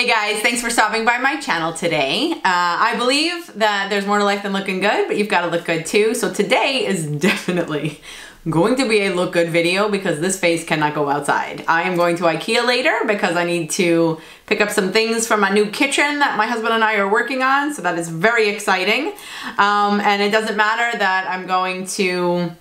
Hey guys, thanks for stopping by my channel today. Uh, I believe that there's more to life than looking good, but you've got to look good too. So today is definitely going to be a look good video because this face cannot go outside. I am going to Ikea later because I need to pick up some things for my new kitchen that my husband and I are working on. So that is very exciting. Um, and it doesn't matter that I'm going to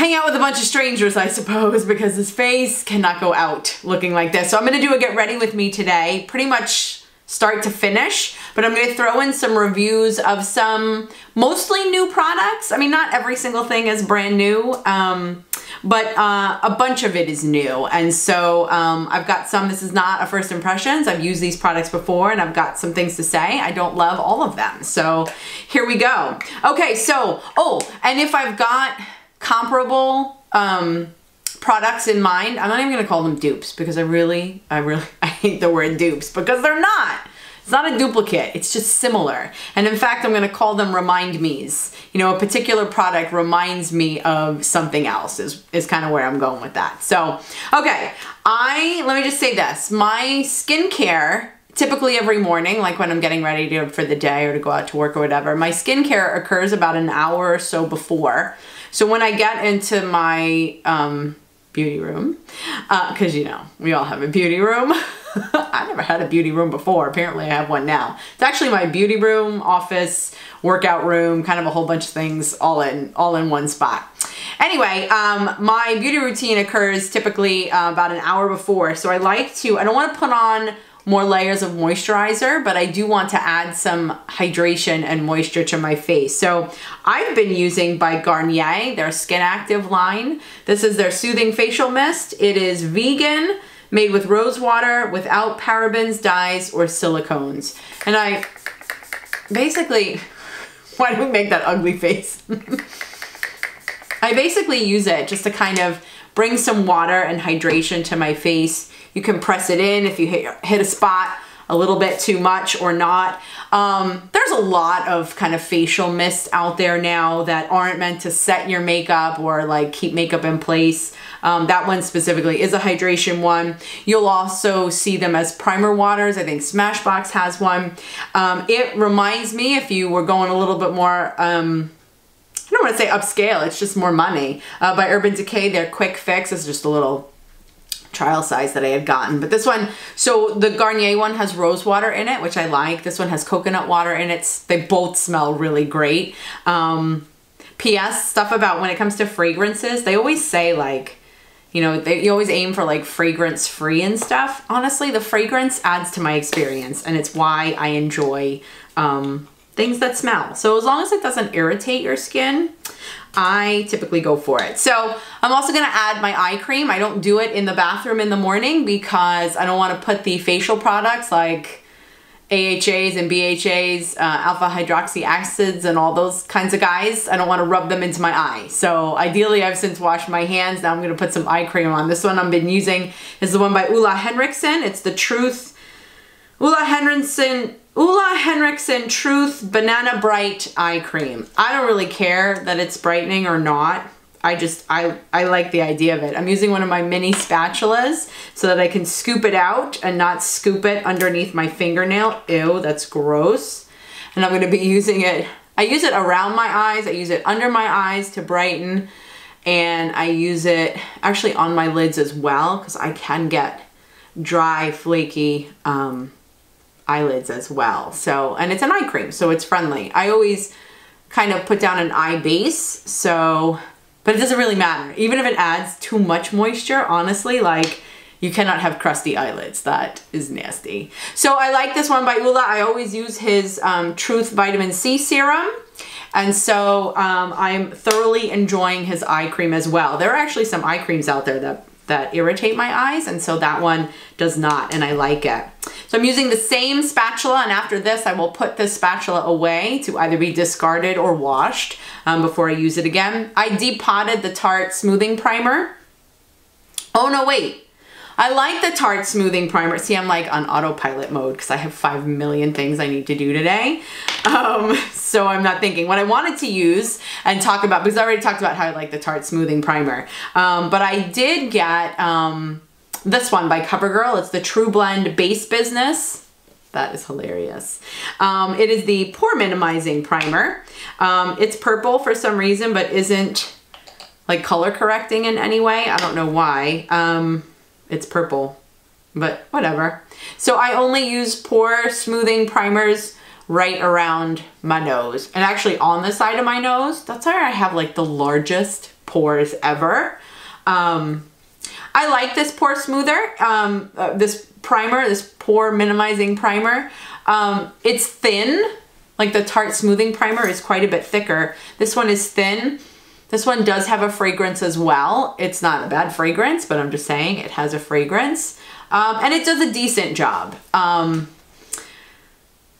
hang out with a bunch of strangers, I suppose, because his face cannot go out looking like this. So I'm gonna do a get ready with me today, pretty much start to finish, but I'm gonna throw in some reviews of some mostly new products. I mean, not every single thing is brand new, um, but uh, a bunch of it is new. And so um, I've got some, this is not a first impressions. I've used these products before and I've got some things to say. I don't love all of them. So here we go. Okay, so, oh, and if I've got, comparable um, products in mind. I'm not even gonna call them dupes because I really, I really, I hate the word dupes because they're not. It's not a duplicate, it's just similar. And in fact, I'm gonna call them remind me's. You know, a particular product reminds me of something else is, is kind of where I'm going with that. So, okay, I, let me just say this. My skincare typically every morning, like when I'm getting ready to, for the day or to go out to work or whatever, my skincare occurs about an hour or so before. So when I get into my um, beauty room, because uh, you know, we all have a beauty room. I never had a beauty room before. Apparently I have one now. It's actually my beauty room, office, workout room, kind of a whole bunch of things all in, all in one spot. Anyway, um, my beauty routine occurs typically uh, about an hour before. So I like to, I don't want to put on more layers of moisturizer, but I do want to add some hydration and moisture to my face. So I've been using by Garnier, their Skin Active line. This is their Soothing Facial Mist. It is vegan, made with rose water, without parabens, dyes, or silicones. And I basically, why do we make that ugly face? I basically use it just to kind of bring some water and hydration to my face you can press it in if you hit, hit a spot a little bit too much or not. Um, there's a lot of kind of facial mists out there now that aren't meant to set your makeup or like keep makeup in place. Um, that one specifically is a hydration one. You'll also see them as primer waters. I think Smashbox has one. Um, it reminds me if you were going a little bit more um, I don't want to say upscale, it's just more money. Uh, by Urban Decay, their quick fix is just a little trial size that I had gotten. But this one, so the Garnier one has rose water in it, which I like. This one has coconut water in it. They both smell really great. Um, P.S. Stuff about when it comes to fragrances, they always say like, you know, they, you always aim for like fragrance free and stuff. Honestly, the fragrance adds to my experience and it's why I enjoy um, things that smell. So as long as it doesn't irritate your skin, I typically go for it. So I'm also gonna add my eye cream. I don't do it in the bathroom in the morning because I don't wanna put the facial products like AHAs and BHAs, uh, alpha hydroxy acids and all those kinds of guys. I don't wanna rub them into my eye. So ideally I've since washed my hands. Now I'm gonna put some eye cream on. This one I've been using is the one by Ole Henriksen. It's the Truth Ole Henriksen Ole Henriksen Truth Banana Bright Eye Cream. I don't really care that it's brightening or not. I just, I, I like the idea of it. I'm using one of my mini spatulas so that I can scoop it out and not scoop it underneath my fingernail. Ew, that's gross. And I'm gonna be using it, I use it around my eyes, I use it under my eyes to brighten, and I use it actually on my lids as well because I can get dry, flaky, um, eyelids as well. So, and it's an eye cream, so it's friendly. I always kind of put down an eye base, so, but it doesn't really matter. Even if it adds too much moisture, honestly, like, you cannot have crusty eyelids. That is nasty. So I like this one by Ole. I always use his um, Truth Vitamin C Serum. And so um, I'm thoroughly enjoying his eye cream as well. There are actually some eye creams out there that that irritate my eyes and so that one does not and I like it. So I'm using the same spatula and after this I will put this spatula away to either be discarded or washed um, before I use it again. I depotted the Tarte Smoothing Primer. Oh no wait, I like the Tarte Smoothing Primer. See, I'm like on autopilot mode because I have 5 million things I need to do today. Um, so I'm not thinking. What I wanted to use and talk about, because I already talked about how I like the Tarte Smoothing Primer, um, but I did get um, this one by CoverGirl. It's the Tru Blend Base Business. That is hilarious. Um, it is the Pore Minimizing Primer. Um, it's purple for some reason, but isn't like color correcting in any way. I don't know why. Um, it's purple, but whatever. So I only use pore smoothing primers right around my nose and actually on the side of my nose. That's where I have like the largest pores ever. Um, I like this pore smoother, um, uh, this primer, this pore minimizing primer. Um, it's thin, like the Tarte smoothing primer is quite a bit thicker. This one is thin. This one does have a fragrance as well. It's not a bad fragrance, but I'm just saying it has a fragrance. Um, and it does a decent job. Um,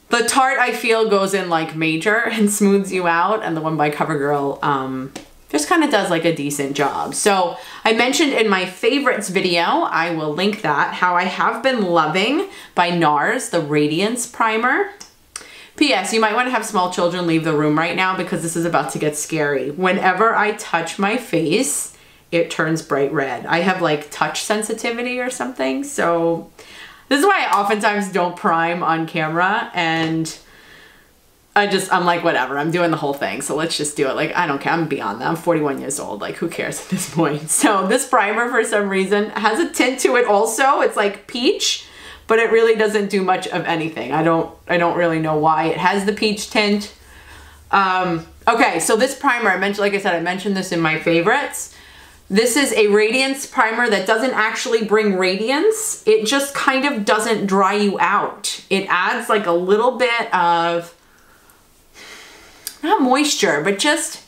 the Tarte I feel goes in like major and smooths you out and the one by CoverGirl um, just kind of does like a decent job. So I mentioned in my favorites video, I will link that, how I have been loving by NARS, the Radiance Primer. P.S. You might want to have small children leave the room right now because this is about to get scary. Whenever I touch my face, it turns bright red. I have like touch sensitivity or something. So this is why I oftentimes don't prime on camera and I just, I'm like, whatever, I'm doing the whole thing. So let's just do it. Like, I don't care. I'm beyond that. I'm 41 years old. Like, who cares at this point? So this primer, for some reason, has a tint to it also. It's like peach, but it really doesn't do much of anything. I don't, I don't really know why. It has the peach tint. Um, okay, so this primer, I mentioned, like I said, I mentioned this in my favorites. This is a radiance primer that doesn't actually bring radiance. It just kind of doesn't dry you out. It adds like a little bit of not moisture, but just,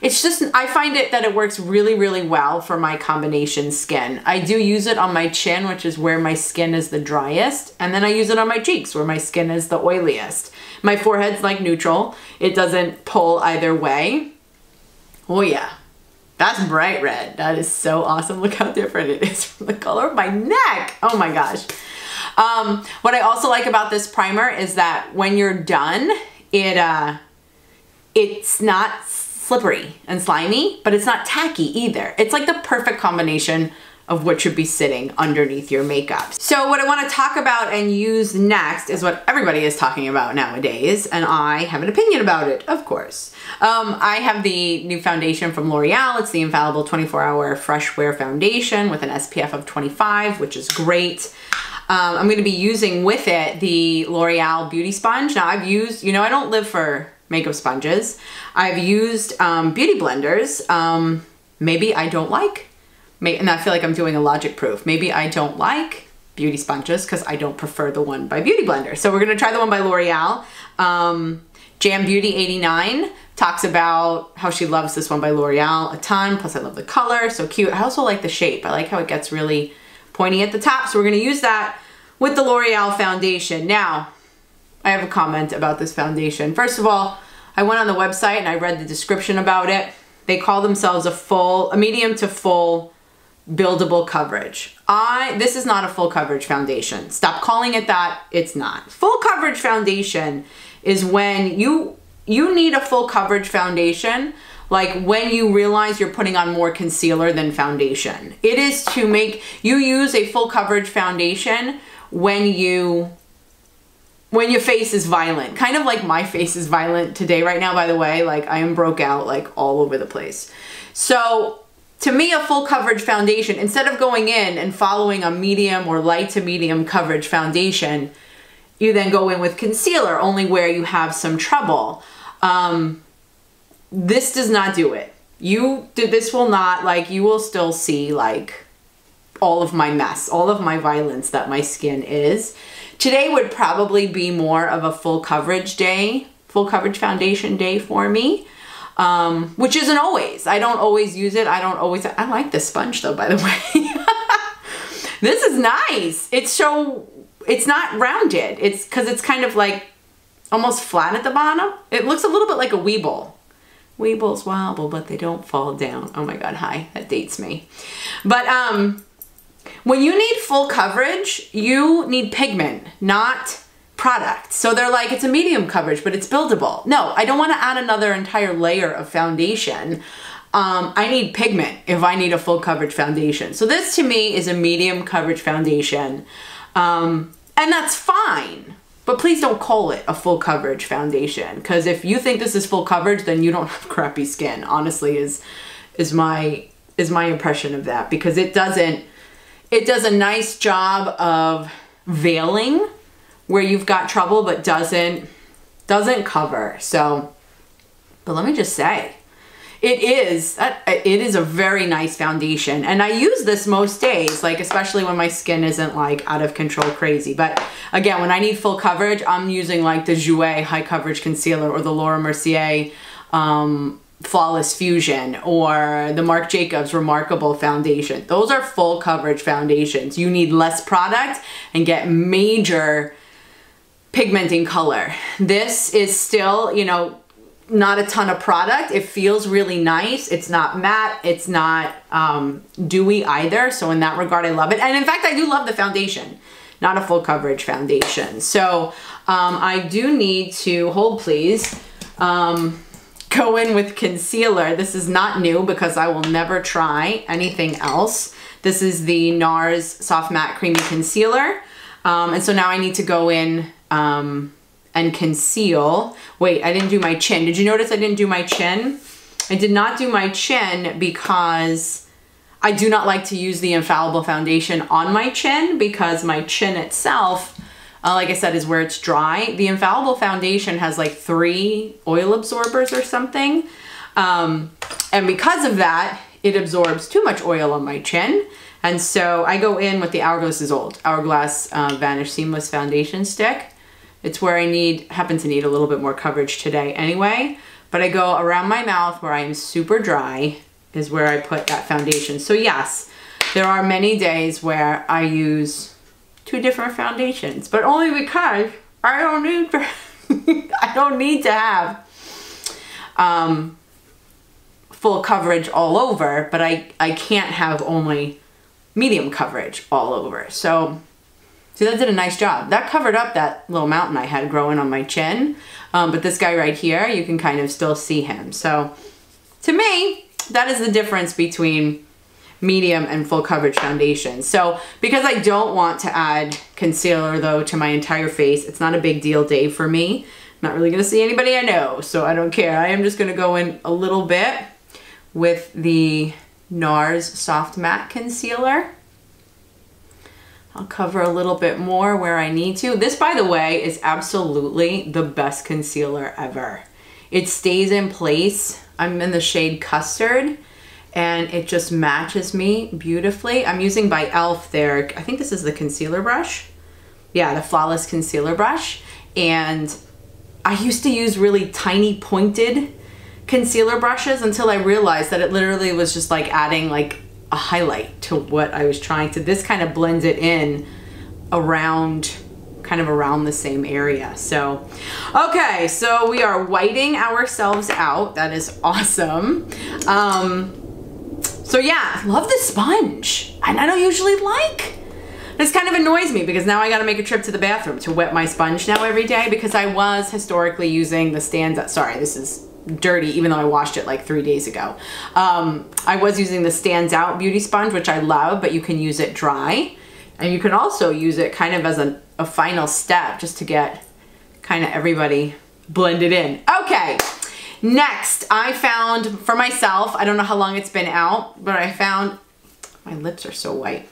it's just, I find it that it works really, really well for my combination skin. I do use it on my chin, which is where my skin is the driest. And then I use it on my cheeks where my skin is the oiliest. My forehead's like neutral. It doesn't pull either way. Oh yeah, that's bright red. That is so awesome. Look how different it is from the color of my neck. Oh my gosh. Um, what I also like about this primer is that when you're done, it, uh, it's not slippery and slimy, but it's not tacky either. It's like the perfect combination of what should be sitting underneath your makeup. So what I wanna talk about and use next is what everybody is talking about nowadays, and I have an opinion about it, of course. Um, I have the new foundation from L'Oreal. It's the Infallible 24 Hour Fresh Wear Foundation with an SPF of 25, which is great. Um, I'm gonna be using with it the L'Oreal Beauty Sponge. Now I've used, you know, I don't live for makeup sponges. I've used um, beauty blenders. Um, maybe I don't like, may and I feel like I'm doing a logic proof. Maybe I don't like beauty sponges because I don't prefer the one by Beauty Blender. So we're gonna try the one by L'Oreal. Um, Jam Beauty 89 talks about how she loves this one by L'Oreal a ton, plus I love the color, so cute. I also like the shape. I like how it gets really pointy at the top, so we're gonna use that with the L'Oreal foundation. Now, I have a comment about this foundation. First of all, I went on the website and I read the description about it. They call themselves a full, a medium to full buildable coverage. I, this is not a full coverage foundation. Stop calling it that, it's not. Full coverage foundation is when you, you need a full coverage foundation like when you realize you're putting on more concealer than foundation. It is to make, you use a full coverage foundation when you when your face is violent. Kind of like my face is violent today right now, by the way. Like I am broke out like all over the place. So to me, a full coverage foundation, instead of going in and following a medium or light to medium coverage foundation, you then go in with concealer only where you have some trouble. Um, this does not do it. You, this will not, like, you will still see, like, all of my mess, all of my violence that my skin is. Today would probably be more of a full coverage day, full coverage foundation day for me. Um, which isn't always. I don't always use it. I don't always, I like this sponge though, by the way. this is nice. It's so, it's not rounded. It's because it's kind of like almost flat at the bottom. It looks a little bit like a Weeble. Weebles wobble, but they don't fall down. Oh my God, hi, that dates me. But um, when you need full coverage, you need pigment, not product. So they're like, it's a medium coverage, but it's buildable. No, I don't want to add another entire layer of foundation. um, I need pigment if I need a full coverage foundation. So this to me is a medium coverage foundation. Um, and that's fine. But please don't call it a full coverage foundation because if you think this is full coverage, then you don't have crappy skin. Honestly, is is my is my impression of that because it doesn't it does a nice job of veiling where you've got trouble but doesn't doesn't cover. So, but let me just say, it is it is a very nice foundation and I use this most days like especially when my skin isn't like out of control crazy but again when I need full coverage I'm using like the Jouer high coverage concealer or the Laura Mercier um, Flawless Fusion or the Marc Jacobs Remarkable Foundation. Those are full coverage foundations. You need less product and get major pigmenting color. This is still, you know, not a ton of product. It feels really nice. It's not matte. It's not um, dewy either. So in that regard, I love it. And in fact, I do love the foundation, not a full coverage foundation. So um, I do need to, hold please, um, go in with concealer. This is not new because I will never try anything else. This is the NARS Soft Matte Creamy Concealer. Um, and so now I need to go in um, and conceal. Wait, I didn't do my chin. Did you notice I didn't do my chin? I did not do my chin because I do not like to use the Infallible foundation on my chin because my chin itself, uh, like I said, is where it's dry. The Infallible foundation has like three oil absorbers or something. Um, and because of that, it absorbs too much oil on my chin. And so I go in with the Hourglass is Old, Hourglass uh, Vanish Seamless Foundation Stick. It's where I need, happen to need a little bit more coverage today anyway. But I go around my mouth where I am super dry is where I put that foundation. So yes, there are many days where I use two different foundations, but only because I don't need to, I don't need to have um, full coverage all over, but I, I can't have only medium coverage all over. So See, that did a nice job. That covered up that little mountain I had growing on my chin. Um, but this guy right here, you can kind of still see him. So to me, that is the difference between medium and full coverage foundation. So because I don't want to add concealer though to my entire face, it's not a big deal day for me. I'm not really gonna see anybody I know, so I don't care. I am just gonna go in a little bit with the NARS Soft Matte Concealer. I'll cover a little bit more where I need to. This, by the way, is absolutely the best concealer ever. It stays in place. I'm in the shade Custard and it just matches me beautifully. I'm using by e.l.f. there. I think this is the concealer brush. Yeah, the Flawless Concealer Brush. And I used to use really tiny pointed concealer brushes until I realized that it literally was just like adding like a highlight to what I was trying to. This kind of blends it in around kind of around the same area. So, okay, so we are whiting ourselves out. That is awesome. Um, so yeah, I love the sponge. And I don't usually like. This kind of annoys me because now I gotta make a trip to the bathroom to wet my sponge now every day because I was historically using the stands. Out. Sorry, this is dirty even though I washed it like three days ago. Um, I was using the Stands Out Beauty Sponge, which I love, but you can use it dry. And you can also use it kind of as a, a final step just to get kind of everybody blended in. Okay, next I found for myself, I don't know how long it's been out, but I found, my lips are so white.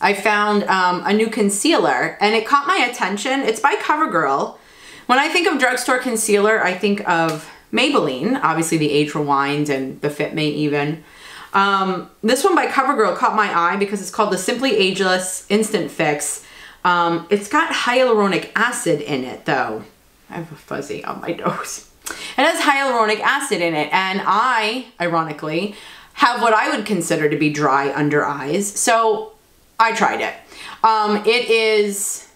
I found um, a new concealer and it caught my attention. It's by CoverGirl. When I think of drugstore concealer, I think of Maybelline, obviously the Age Rewind and the Fit Me even. Um, this one by CoverGirl caught my eye because it's called the Simply Ageless Instant Fix. Um, it's got hyaluronic acid in it though. I have a fuzzy on my nose. It has hyaluronic acid in it and I, ironically, have what I would consider to be dry under eyes. So I tried it. Um, it is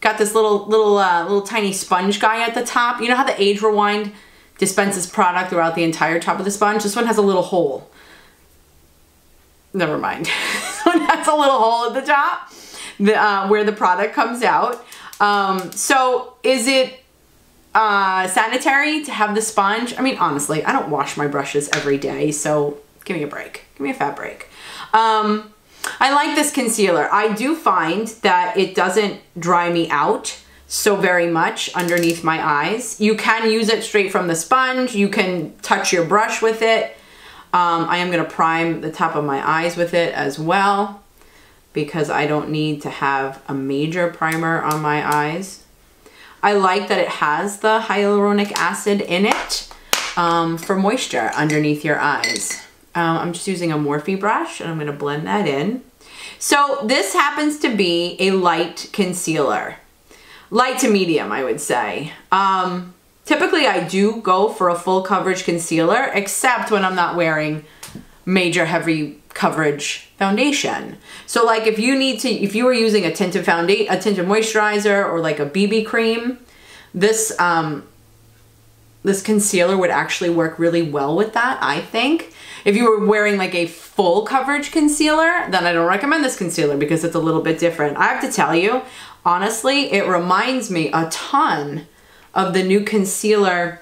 got this little little uh, little tiny sponge guy at the top. You know how the Age Rewind dispenses product throughout the entire top of the sponge. This one has a little hole. Never mind. this one has a little hole at the top the, uh, where the product comes out. Um, so is it uh, sanitary to have the sponge. I mean, honestly, I don't wash my brushes every day, so give me a break. Give me a fat break. Um, I like this concealer. I do find that it doesn't dry me out so very much underneath my eyes. You can use it straight from the sponge. You can touch your brush with it. Um, I am going to prime the top of my eyes with it as well because I don't need to have a major primer on my eyes. I like that it has the hyaluronic acid in it um, for moisture underneath your eyes. Um, I'm just using a Morphe brush and I'm gonna blend that in. So this happens to be a light concealer. Light to medium, I would say. Um, typically I do go for a full coverage concealer, except when I'm not wearing major heavy coverage foundation. So like if you need to, if you were using a tinted foundation, a tinted moisturizer or like a BB cream, this, um, this concealer would actually work really well with that, I think. If you were wearing like a full coverage concealer, then I don't recommend this concealer because it's a little bit different. I have to tell you, honestly, it reminds me a ton of the new concealer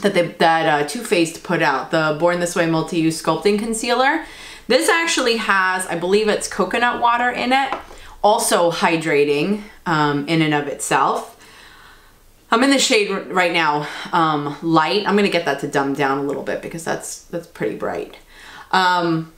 that they, that uh, Too Faced put out, the Born This Way Multi-Use Sculpting Concealer. This actually has, I believe it's coconut water in it, also hydrating um, in and of itself. I'm in the shade right now, um, light. I'm gonna get that to dumb down a little bit because that's that's pretty bright. Um,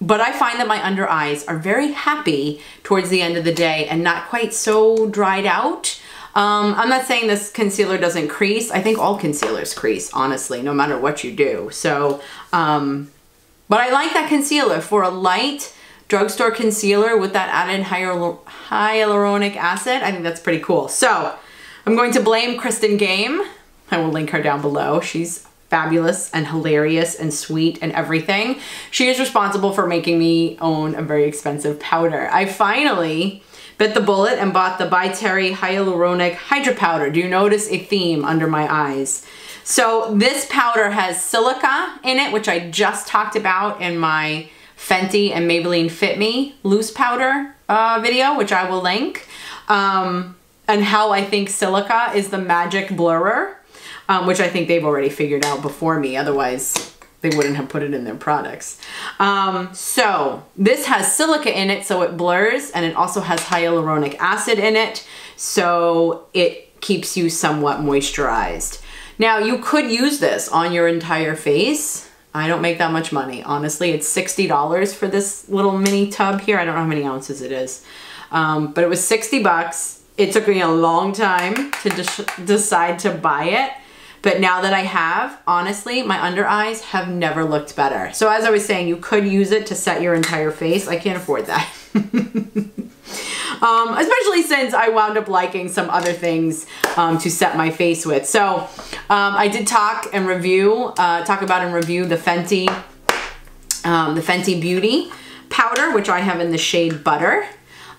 but I find that my under eyes are very happy towards the end of the day and not quite so dried out. Um, I'm not saying this concealer doesn't crease. I think all concealers crease, honestly, no matter what you do. So, um, but I like that concealer for a light drugstore concealer with that added hyaluronic acid. I think that's pretty cool. So I'm going to blame Kristen Game. I will link her down below. She's fabulous and hilarious and sweet and everything. She is responsible for making me own a very expensive powder. I finally bit the bullet and bought the By Terry Hyaluronic Hydra Powder. Do you notice a theme under my eyes? So this powder has silica in it, which I just talked about in my Fenty and Maybelline Fit Me loose powder uh, video, which I will link. Um, and how I think silica is the magic blurrer, um, which I think they've already figured out before me. Otherwise, they wouldn't have put it in their products. Um, so this has silica in it, so it blurs, and it also has hyaluronic acid in it, so it keeps you somewhat moisturized. Now, you could use this on your entire face. I don't make that much money, honestly. It's $60 for this little mini tub here. I don't know how many ounces it is. Um, but it was 60 bucks it took me a long time to decide to buy it. But now that I have, honestly, my under eyes have never looked better. So as I was saying, you could use it to set your entire face. I can't afford that. um, especially since I wound up liking some other things um, to set my face with. So um, I did talk and review, uh, talk about and review the Fenty, um, the Fenty Beauty powder, which I have in the shade Butter.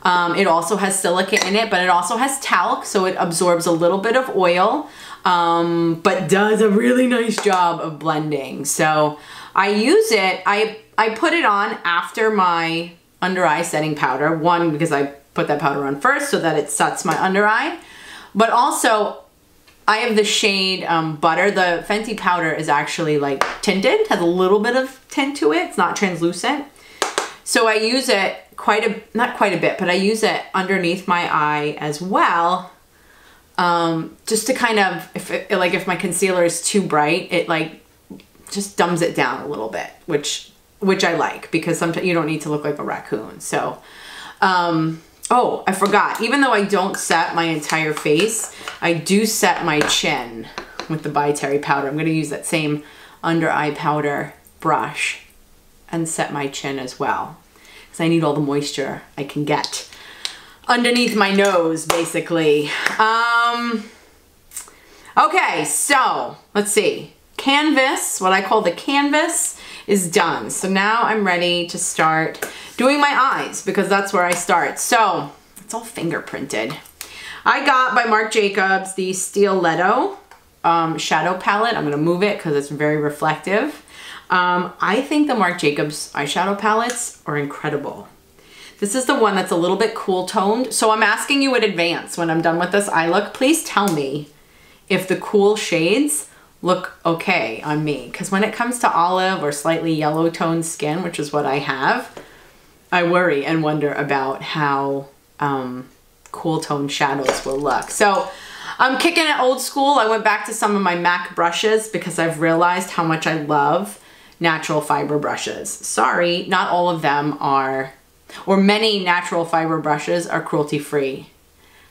Um, it also has silica in it, but it also has talc, so it absorbs a little bit of oil, um, but does a really nice job of blending. So I use it, I, I put it on after my under eye setting powder. One, because I put that powder on first so that it sets my under eye, but also I have the shade um, Butter. The Fenty powder is actually like tinted, has a little bit of tint to it. It's not translucent. So I use it quite a, not quite a bit, but I use it underneath my eye as well. Um, just to kind of, if it, like if my concealer is too bright, it like just dumbs it down a little bit, which, which I like because sometimes you don't need to look like a raccoon. So, um, oh, I forgot. Even though I don't set my entire face, I do set my chin with the By Terry powder. I'm going to use that same under eye powder brush and set my chin as well because I need all the moisture I can get underneath my nose, basically. Um, okay, so let's see. Canvas, what I call the canvas, is done. So now I'm ready to start doing my eyes because that's where I start. So it's all fingerprinted. I got by Marc Jacobs the Steeletto um, shadow palette. I'm gonna move it because it's very reflective. Um, I think the Marc Jacobs eyeshadow palettes are incredible. This is the one that's a little bit cool toned. So I'm asking you in advance when I'm done with this eye look, please tell me if the cool shades look okay on me. Because when it comes to olive or slightly yellow toned skin, which is what I have, I worry and wonder about how um, cool toned shadows will look. So I'm kicking it old school. I went back to some of my MAC brushes because I've realized how much I love natural fiber brushes. Sorry, not all of them are, or many natural fiber brushes are cruelty free.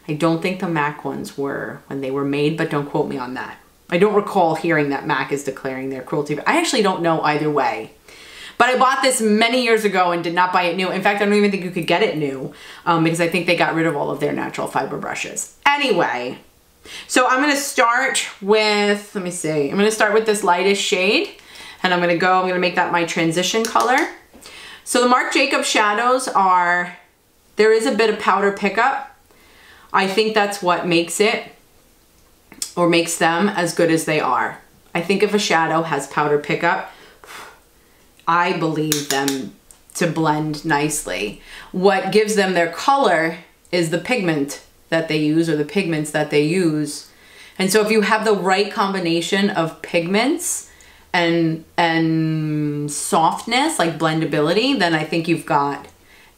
I don't think the MAC ones were when they were made, but don't quote me on that. I don't recall hearing that MAC is declaring their cruelty. but I actually don't know either way. But I bought this many years ago and did not buy it new. In fact, I don't even think you could get it new um, because I think they got rid of all of their natural fiber brushes. Anyway, so I'm gonna start with, let me see, I'm gonna start with this lightest shade and I'm gonna go, I'm gonna make that my transition color. So the Marc Jacobs shadows are, there is a bit of powder pickup. I think that's what makes it or makes them as good as they are. I think if a shadow has powder pickup, I believe them to blend nicely. What gives them their color is the pigment that they use or the pigments that they use. And so if you have the right combination of pigments and and softness, like blendability, then I think you've got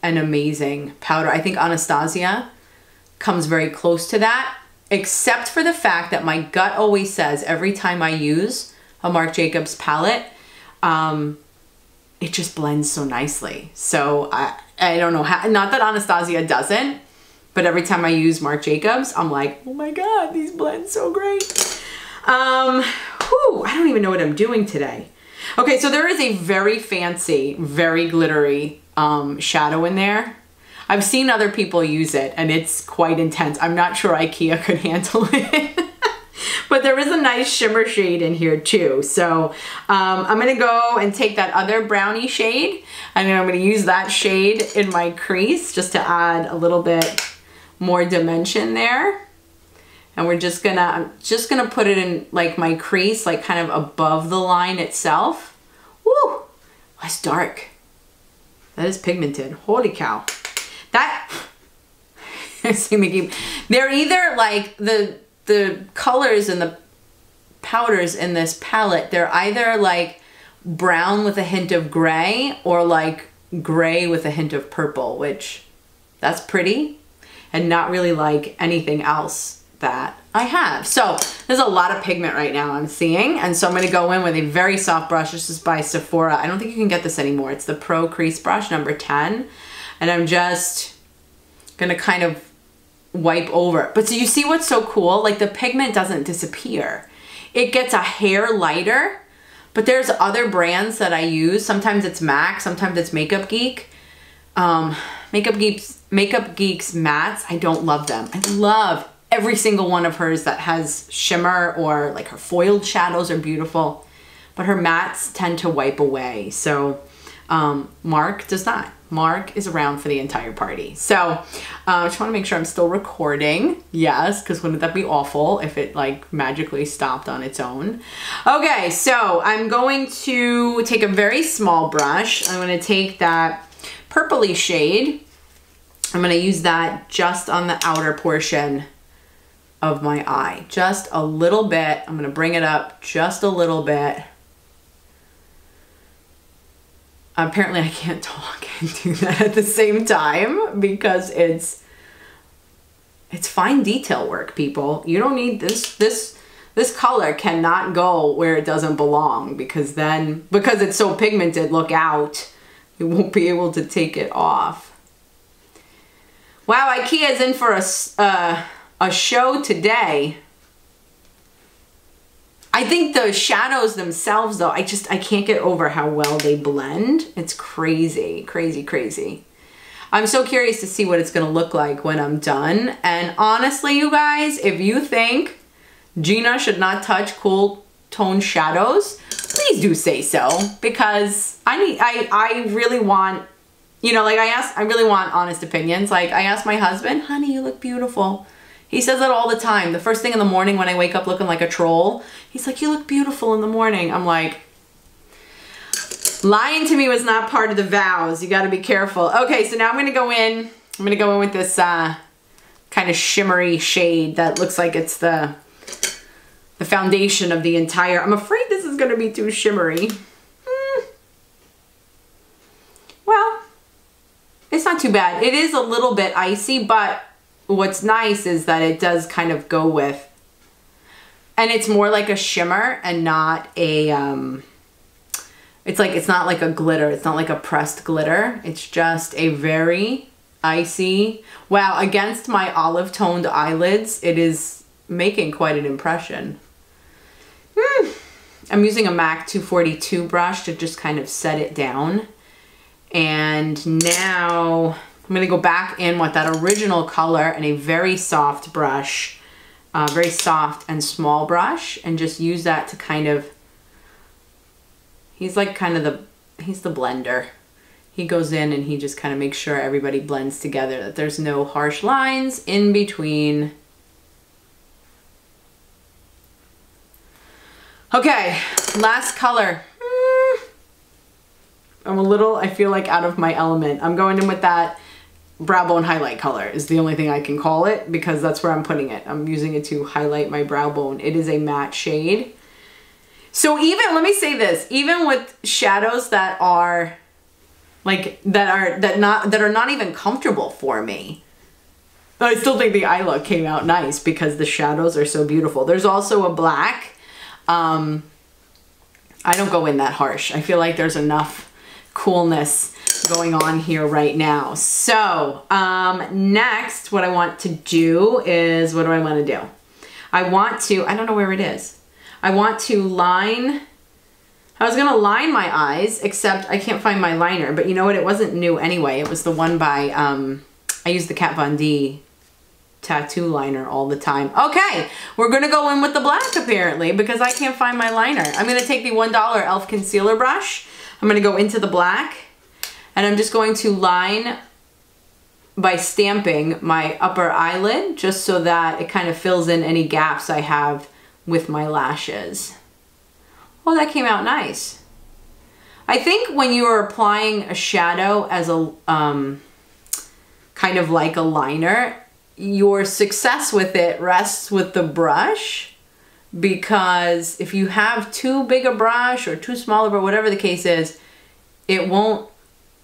an amazing powder. I think Anastasia comes very close to that except for the fact that my gut always says every time I use a Marc Jacobs palette, um, it just blends so nicely. So I, I don't know how, not that Anastasia doesn't, but every time I use Marc Jacobs, I'm like, oh my God, these blend so great. Um, whew, I don't even know what I'm doing today. Okay, so there is a very fancy, very glittery um, shadow in there. I've seen other people use it and it's quite intense. I'm not sure Ikea could handle it. but there is a nice shimmer shade in here too. So um, I'm gonna go and take that other brownie shade and I'm gonna use that shade in my crease just to add a little bit more dimension there. And we're just gonna, I'm just gonna put it in like my crease, like kind of above the line itself. Woo, that's dark. That is pigmented, holy cow. That, they're either like the, the colors and the powders in this palette, they're either like brown with a hint of gray or like gray with a hint of purple, which that's pretty and not really like anything else that I have. So there's a lot of pigment right now I'm seeing. And so I'm gonna go in with a very soft brush. This is by Sephora. I don't think you can get this anymore. It's the Pro Crease Brush number 10 and I'm just gonna kind of wipe over. But so you see what's so cool? Like the pigment doesn't disappear. It gets a hair lighter, but there's other brands that I use. Sometimes it's MAC, sometimes it's Makeup Geek. Um, Makeup Geeks, Makeup Geeks mattes, I don't love them. I love every single one of hers that has shimmer or like her foiled shadows are beautiful, but her mattes tend to wipe away. So um, Marc does not. Marc is around for the entire party. So uh, I just want to make sure I'm still recording. Yes, because wouldn't that be awful if it like magically stopped on its own? Okay, so I'm going to take a very small brush. I'm going to take that purpley shade. I'm going to use that just on the outer portion of my eye. Just a little bit. I'm going to bring it up just a little bit. Apparently I can't talk and do that at the same time because it's it's fine detail work people. You don't need this this this color cannot go where it doesn't belong because then because it's so pigmented look out. You won't be able to take it off. Wow Ikea is in for a, uh, a show today I think the shadows themselves though, I just, I can't get over how well they blend. It's crazy, crazy, crazy. I'm so curious to see what it's gonna look like when I'm done. And honestly, you guys, if you think Gina should not touch cool tone shadows, please do say so because I need, I, I really want, you know, like I asked, I really want honest opinions. Like I asked my husband, honey, you look beautiful. He says that all the time. The first thing in the morning when I wake up looking like a troll, he's like, you look beautiful in the morning. I'm like, Lying to me was not part of the vows. You got to be careful. Okay, so now I'm to go in. I'm to go in with this uh, kind of shimmery shade that looks like it's the the foundation of the entire. I'm afraid this is to be too shimmery. Hmm. Well, it's not too bad. It is a little bit icy, but what's nice is that it does kind of go with, and it's more like a shimmer and not a, um, it's like, it's not like a glitter. It's not like a pressed glitter. It's just a very icy, wow, against my olive toned eyelids, it is making quite an impression. Hmm. I'm using a MAC 242 brush to just kind of set it down. And now I'm gonna go back in with that original color and a very soft brush, uh, very soft and small brush, and just use that to kind of He's like kind of the, he's the blender. He goes in and he just kind of makes sure everybody blends together, that there's no harsh lines in between. Okay, last color. Hmm. I'm a little, I feel like out of my element. I'm going in with that brow bone highlight color is the only thing I can call it because that's where I'm putting it. I'm using it to highlight my brow bone. It is a matte shade. So even, let me say this, even with shadows that are like, that are, that not, that are not even comfortable for me, I still think the eye look came out nice because the shadows are so beautiful. There's also a black. Um, I don't go in that harsh. I feel like there's enough coolness going on here right now. So um, next, what I want to do is, what do I want to do? I want to, I don't know where it is. I want to line, I was going to line my eyes, except I can't find my liner. But you know what? It wasn't new anyway. It was the one by, um, I used the Kat Von D tattoo liner all the time. Okay, we're gonna go in with the black apparently because I can't find my liner. I'm gonna take the $1 e.l.f. concealer brush. I'm gonna go into the black and I'm just going to line by stamping my upper eyelid just so that it kind of fills in any gaps I have with my lashes. Oh, that came out nice. I think when you are applying a shadow as a um, kind of like a liner, your success with it rests with the brush because if you have too big a brush or too small of or whatever the case is, it won't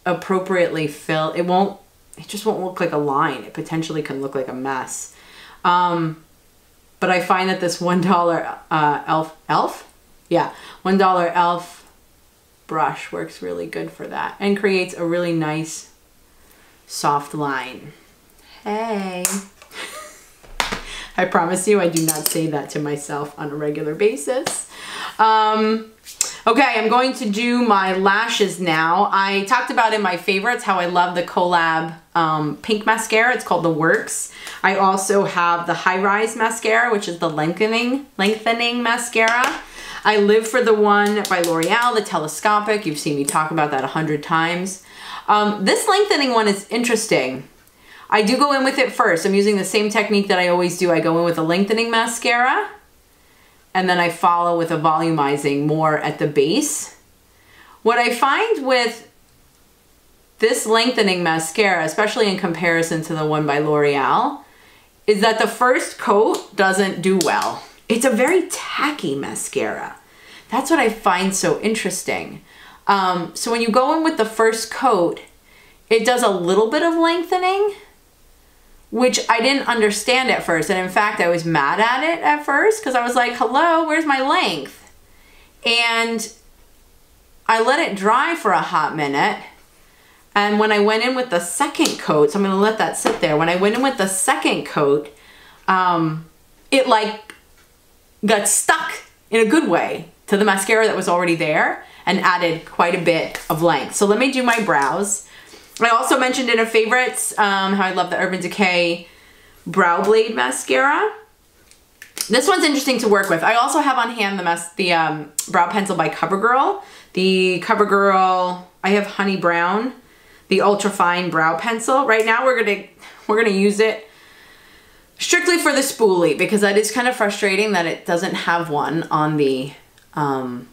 appropriately fill, it won't, it just won't look like a line. It potentially can look like a mess. Um, but I find that this $1 uh, elf, elf? Yeah, $1 elf brush works really good for that and creates a really nice soft line. Hey. I promise you I do not say that to myself on a regular basis. Um, okay, I'm going to do my lashes now. I talked about in my favorites how I love the Col-Lab um, pink mascara. It's called The Works. I also have the High Rise mascara, which is the lengthening, lengthening mascara. I live for the one by L'Oreal, the telescopic. You've seen me talk about that a hundred times. Um, this lengthening one is interesting. I do go in with it first. I'm using the same technique that I always do. I go in with a lengthening mascara and then I follow with a volumizing more at the base. What I find with this lengthening mascara, especially in comparison to the one by L'Oreal, is that the first coat doesn't do well. It's a very tacky mascara. That's what I find so interesting. Um, so when you go in with the first coat, it does a little bit of lengthening, which I didn't understand at first. And in fact, I was mad at it at first because I was like, hello, where's my length? And I let it dry for a hot minute and when I went in with the second coat, so I'm gonna let that sit there. When I went in with the second coat, um, it like got stuck in a good way to the mascara that was already there and added quite a bit of length. So let me do my brows. I also mentioned in a favorites um, how I love the Urban Decay Brow Blade Mascara. This one's interesting to work with. I also have on hand the, the um, brow pencil by CoverGirl. The CoverGirl, I have Honey Brown the ultra fine brow pencil. Right now we're gonna we're gonna use it strictly for the spoolie because that is kind of frustrating that it doesn't have one on the um,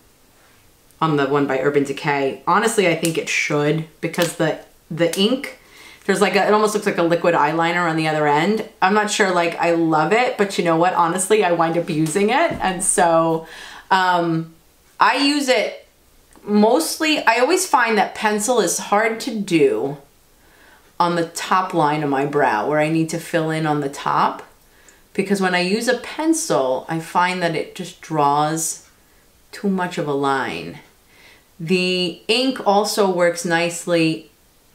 on the one by Urban Decay. Honestly, I think it should because the the ink, there's like a, it almost looks like a liquid eyeliner on the other end. I'm not sure like I love it, but you know what? Honestly, I wind up using it. And so um, I use it mostly, I always find that pencil is hard to do on the top line of my brow where I need to fill in on the top because when I use a pencil, I find that it just draws too much of a line. The ink also works nicely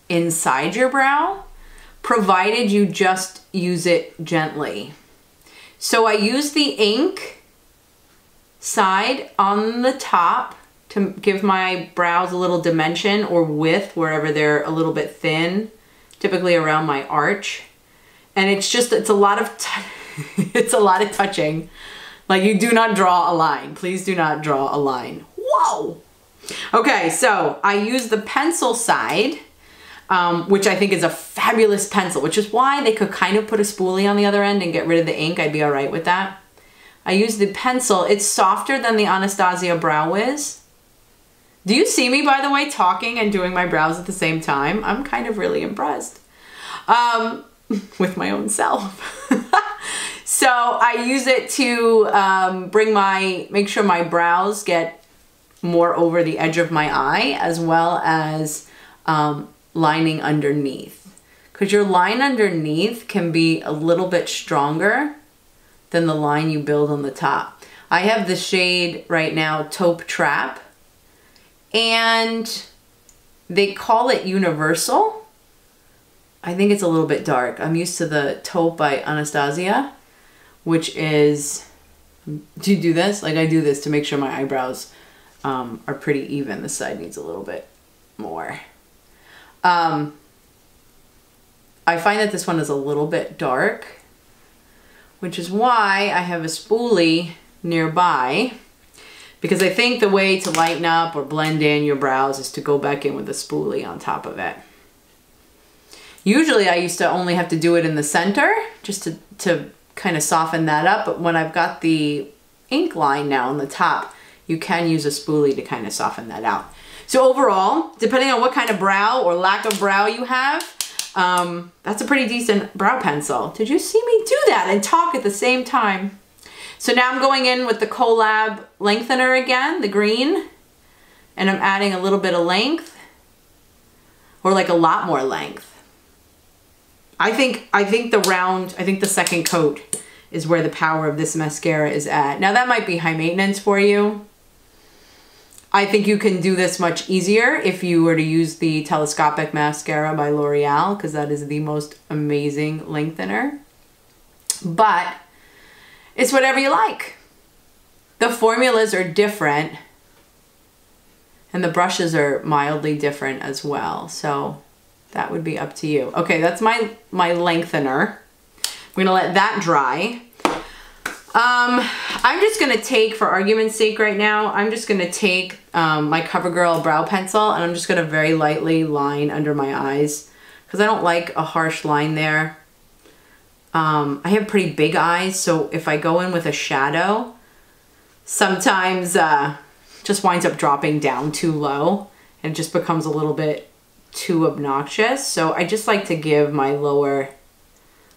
inside your brow, provided you just use it gently. So I use the ink side on the top to give my brows a little dimension or width wherever they're a little bit thin, typically around my arch. And it's just, it's a lot of, it's a lot of touching. Like you do not draw a line. Please do not draw a line. Whoa. Okay, so I use the pencil side, um, which I think is a fabulous pencil, which is why they could kind of put a spoolie on the other end and get rid of the ink. I'd be all right with that. I use the pencil. It's softer than the Anastasia Brow Wiz. Do you see me, by the way, talking and doing my brows at the same time? I'm kind of really impressed um, with my own self. so I use it to um, bring my, make sure my brows get more over the edge of my eye as well as um, lining underneath. Because your line underneath can be a little bit stronger than the line you build on the top. I have the shade right now, Taupe Trap, and they call it Universal. I think it's a little bit dark. I'm used to the Taupe by Anastasia, which is, do you do this? Like I do this to make sure my eyebrows um, are pretty even. This side needs a little bit more. Um, I find that this one is a little bit dark, which is why I have a spoolie nearby because I think the way to lighten up or blend in your brows is to go back in with a spoolie on top of it. Usually I used to only have to do it in the center just to, to kind of soften that up. But when I've got the ink line now on the top, you can use a spoolie to kind of soften that out. So overall, depending on what kind of brow or lack of brow you have, um, that's a pretty decent brow pencil. Did you see me do that and talk at the same time? So now I'm going in with the Col-Lab lengthener again, the green, and I'm adding a little bit of length, or like a lot more length. I think, I think the round, I think the second coat is where the power of this mascara is at. Now that might be high maintenance for you. I think you can do this much easier if you were to use the telescopic mascara by L'Oreal because that is the most amazing lengthener. But it's whatever you like. The formulas are different and the brushes are mildly different as well. So that would be up to you. Okay, that's my, my lengthener. I'm gonna let that dry. Um, I'm just gonna take, for argument's sake right now, I'm just gonna take um, my CoverGirl brow pencil and I'm just gonna very lightly line under my eyes because I don't like a harsh line there. Um, I have pretty big eyes, so if I go in with a shadow, sometimes uh, just winds up dropping down too low and just becomes a little bit too obnoxious. So I just like to give my lower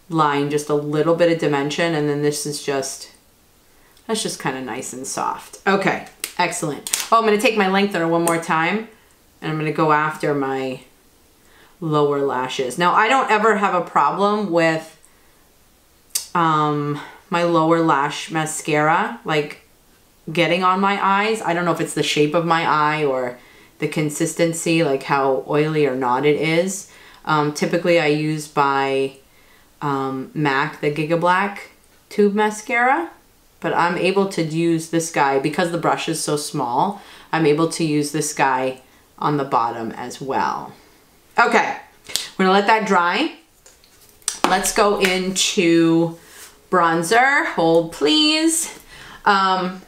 line just a little bit of dimension and then this is just that's just kind of nice and soft. Okay excellent. Oh i'm going to take my lengthener one more time and i'm going to go after my lower lashes. Now i don't ever have a problem with um my lower lash mascara like getting on my eyes. I don't know if it's the shape of my eye or the consistency like how oily or not it is. Um, typically i use by um, MAC, the Giga Black tube mascara, but I'm able to use this guy because the brush is so small. I'm able to use this guy on the bottom as well. Okay, we're gonna let that dry. Let's go into bronzer. Hold please. Um,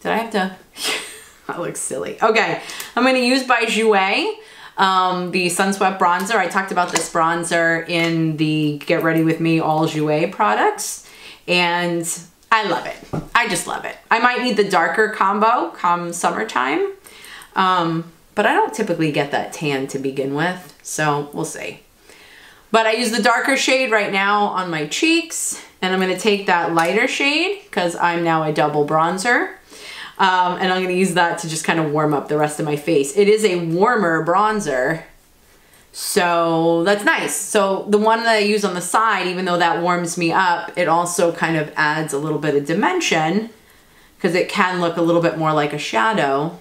did I have to? that looks silly. Okay, I'm gonna use by Jouer um, the Sunswept bronzer. I talked about this bronzer in the Get Ready With Me All Jouer products. And I love it. I just love it. I might need the darker combo come summertime. Um, but I don't typically get that tan to begin with, so we'll see. But I use the darker shade right now on my cheeks, and I'm gonna take that lighter shade, because I'm now a double bronzer, um, and I'm gonna use that to just kind of warm up the rest of my face. It is a warmer bronzer, so that's nice. So the one that I use on the side, even though that warms me up, it also kind of adds a little bit of dimension because it can look a little bit more like a shadow.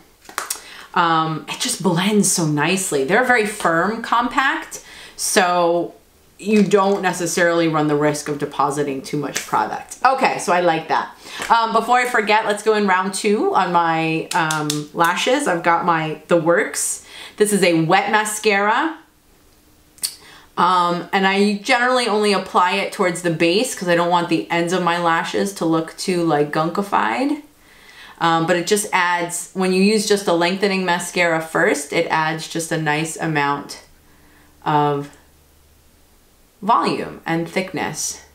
Um, it just blends so nicely. They're very firm compact, so you don't necessarily run the risk of depositing too much product. Okay, so I like that. Um, before I forget, let's go in round two on my um, lashes. I've got my The Works. This is a wet mascara. Um, and I generally only apply it towards the base because I don't want the ends of my lashes to look too like gunkified. Um, but it just adds, when you use just a lengthening mascara first, it adds just a nice amount of volume and thickness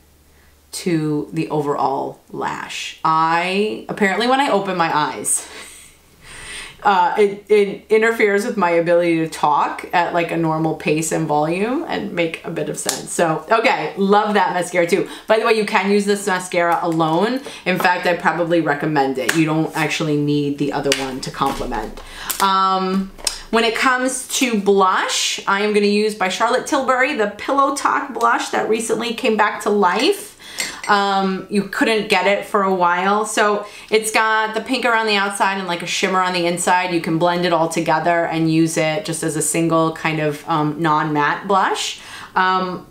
to the overall lash. I, apparently when I open my eyes, uh, it, it interferes with my ability to talk at like a normal pace and volume and make a bit of sense. So, okay, love that mascara too. By the way, you can use this mascara alone. In fact, I probably recommend it. You don't actually need the other one to complement. Um, when it comes to blush, I am going to use by Charlotte Tilbury the Pillow Talk blush that recently came back to life. Um, you couldn't get it for a while. So it's got the pink around the outside and like a shimmer on the inside. You can blend it all together and use it just as a single kind of um, non-matte blush. Um,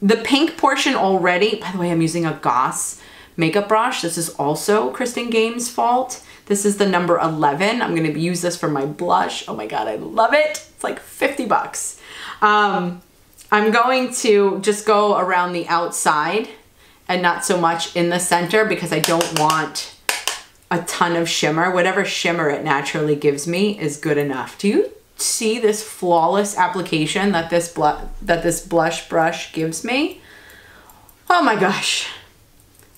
the pink portion already, by the way, I'm using a Goss makeup brush. This is also Kristen Games' fault. This is the number 11. I'm gonna use this for my blush. Oh my God, I love it. It's like 50 bucks. Um, I'm going to just go around the outside and not so much in the center because I don't want a ton of shimmer. Whatever shimmer it naturally gives me is good enough. Do you see this flawless application that this that this blush brush gives me? Oh my gosh.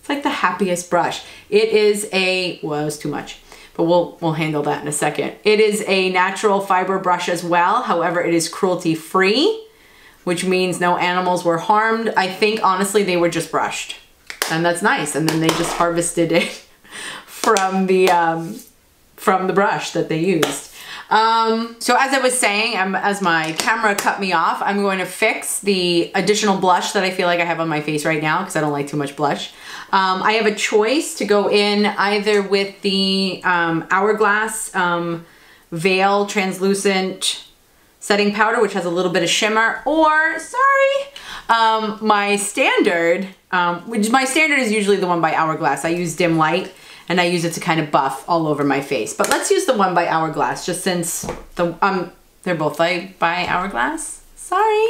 It's like the happiest brush. It is a, well, it was too much, but we'll, we'll handle that in a second. It is a natural fiber brush as well. However, it is cruelty free, which means no animals were harmed. I think honestly, they were just brushed and that's nice. And then they just harvested it from the, um, from the brush that they used. Um, so as I was saying, I'm, as my camera cut me off, I'm going to fix the additional blush that I feel like I have on my face right now because I don't like too much blush. Um, I have a choice to go in either with the um, Hourglass um, Veil Translucent Setting Powder, which has a little bit of shimmer, or, sorry, um, my standard, um, which my standard is usually the one by Hourglass. I use Dim Light and I use it to kind of buff all over my face. But let's use the one by Hourglass just since the um they're both like by Hourglass. Sorry.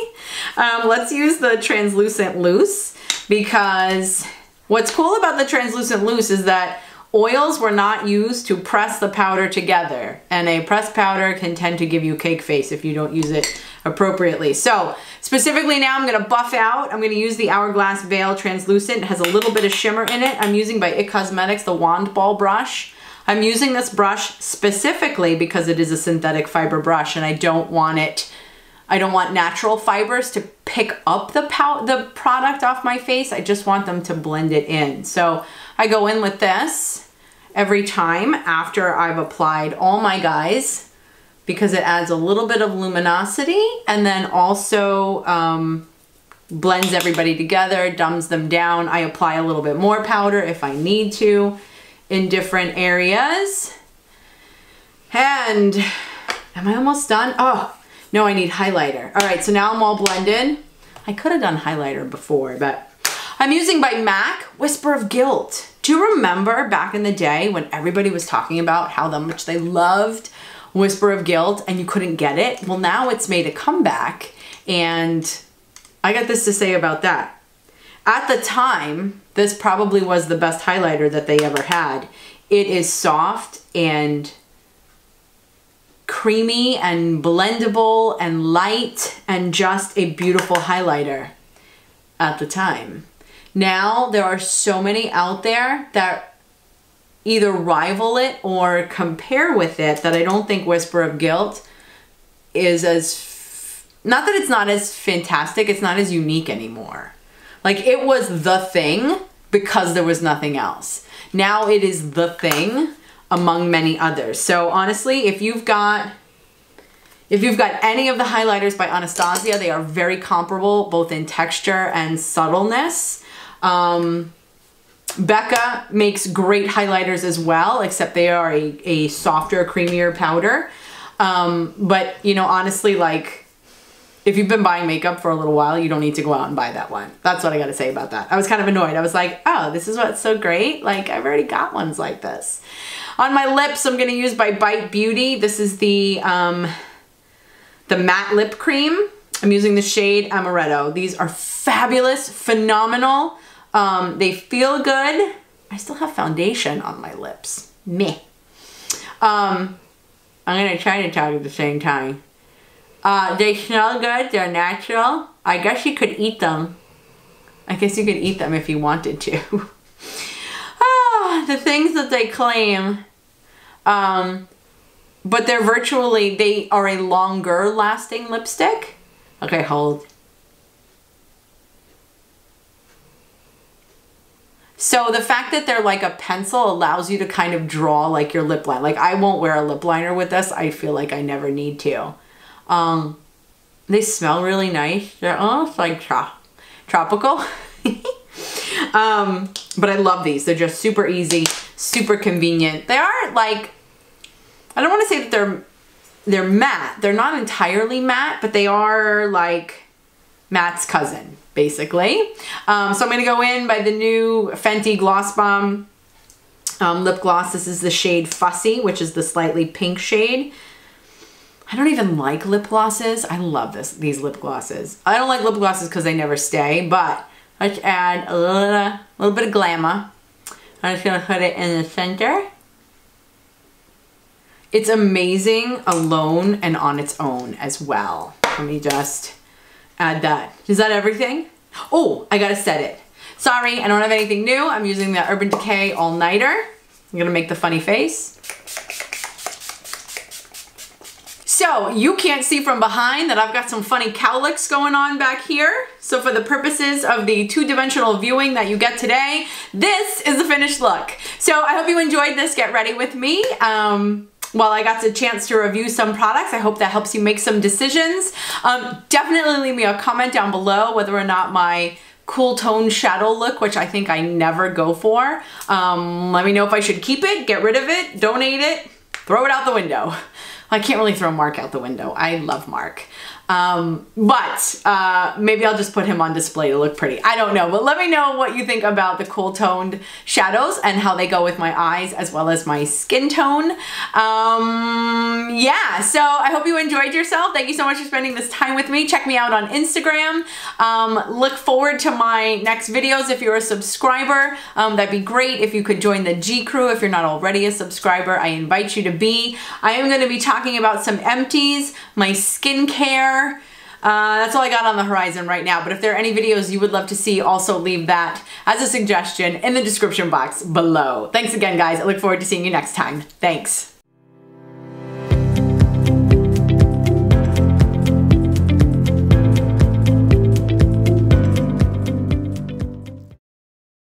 Um, let's use the translucent loose because what's cool about the translucent loose is that Oils were not used to press the powder together and a pressed powder can tend to give you cake face if you don't use it appropriately. So specifically now I'm gonna buff out. I'm gonna use the Hourglass Veil Translucent. It has a little bit of shimmer in it. I'm using by IT Cosmetics the Wand Ball brush. I'm using this brush specifically because it is a synthetic fiber brush and I don't want it I don't want natural fibers to pick up the the product off my face. I just want them to blend it in. So I go in with this every time after I've applied all my guys because it adds a little bit of luminosity and then also um, blends everybody together, dumbs them down. I apply a little bit more powder if I need to in different areas. And am I almost done? Oh, no, I need highlighter. All right, so now I'm all blended. I could have done highlighter before, but I'm using by MAC Whisper of Guilt. Do you remember back in the day when everybody was talking about how much they loved Whisper of Guilt and you couldn't get it? Well, now it's made a comeback and I got this to say about that. At the time, this probably was the best highlighter that they ever had. It is soft and creamy and blendable and light and just a beautiful highlighter at the time. Now there are so many out there that either rival it or compare with it that I don't think Whisper of Guilt is as not that it's not as fantastic, it's not as unique anymore. Like it was the thing because there was nothing else. Now it is the thing among many others. So honestly, if you've got if you've got any of the highlighters by Anastasia, they are very comparable both in texture and subtleness. Um, Becca makes great highlighters as well, except they are a, a softer, creamier powder. Um, but, you know, honestly, like, if you've been buying makeup for a little while, you don't need to go out and buy that one. That's what I gotta say about that. I was kind of annoyed. I was like, oh, this is what's so great. Like, I've already got ones like this. On my lips, I'm gonna use by Bite Beauty. This is the, um, the matte lip cream. I'm using the shade Amaretto. These are fabulous, phenomenal. Um, they feel good. I still have foundation on my lips. Meh. Um, I'm gonna try to talk at the same time. Uh, they smell good, they're natural. I guess you could eat them. I guess you could eat them if you wanted to. the things that they claim. Um, but they're virtually, they are a longer lasting lipstick. Okay, hold. So the fact that they're like a pencil allows you to kind of draw like your lip line. Like I won't wear a lip liner with this. I feel like I never need to. Um, they smell really nice. They're almost like trop tropical. um, but I love these. They're just super easy, super convenient. They aren't like, I don't want to say that they're, they're matte. They're not entirely matte, but they are like Matt's cousin basically. Um, so I'm gonna go in by the new Fenty Gloss Bomb um, lip gloss. This is the shade Fussy, which is the slightly pink shade. I don't even like lip glosses. I love this these lip glosses. I don't like lip glosses because they never stay, but let's add a little, little bit of glamour. I'm just gonna put it in the center. It's amazing alone and on its own as well. Let me just add that. Is that everything? Oh, I gotta set it. Sorry, I don't have anything new. I'm using the Urban Decay All Nighter. I'm gonna make the funny face. So you can't see from behind that I've got some funny cowlicks going on back here. So for the purposes of the two-dimensional viewing that you get today, this is the finished look. So I hope you enjoyed this. Get ready with me. Um, while I got the chance to review some products. I hope that helps you make some decisions. Um, definitely leave me a comment down below whether or not my cool tone shadow look, which I think I never go for. Um, let me know if I should keep it, get rid of it, donate it, throw it out the window. I can't really throw Marc out the window. I love Marc. Um, but uh, maybe I'll just put him on display to look pretty. I don't know, but let me know what you think about the cool toned shadows and how they go with my eyes as well as my skin tone. Um, yeah, so I hope you enjoyed yourself. Thank you so much for spending this time with me. Check me out on Instagram. Um, look forward to my next videos if you're a subscriber. Um, that'd be great if you could join the G Crew if you're not already a subscriber. I invite you to be. I am going to be talking about some empties, my skincare, uh, that's all I got on the horizon right now. But if there are any videos you would love to see, also leave that as a suggestion in the description box below. Thanks again, guys. I look forward to seeing you next time. Thanks.